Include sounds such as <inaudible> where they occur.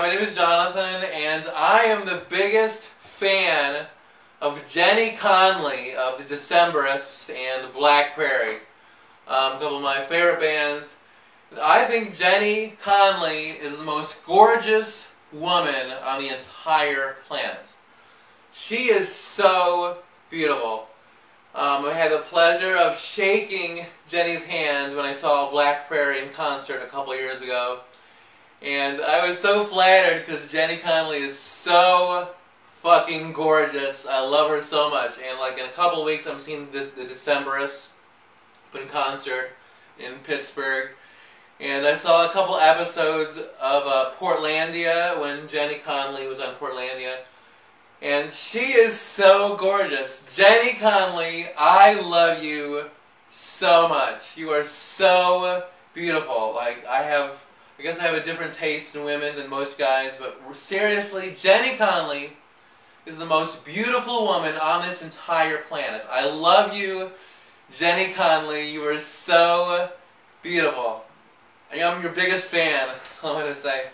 my name is Jonathan, and I am the biggest fan of Jenny Conlee of the Decemberists and Black Prairie. Um, a couple of my favorite bands. I think Jenny Conlee is the most gorgeous woman on the entire planet. She is so beautiful. Um, I had the pleasure of shaking Jenny's hand when I saw Black Prairie in concert a couple years ago. And I was so flattered because Jenny Conlee is so fucking gorgeous. I love her so much. And like in a couple weeks, I'm seeing the, the Decemberists in concert in Pittsburgh. And I saw a couple episodes of uh, Portlandia when Jenny Conlee was on Portlandia. And she is so gorgeous. Jenny Conlee, I love you so much. You are so beautiful. Like, I have I guess I have a different taste in women than most guys, but seriously, Jenny Conlee is the most beautiful woman on this entire planet. I love you, Jenny Conlee. You are so beautiful. I'm your biggest fan, that's <laughs> all I'm going to say.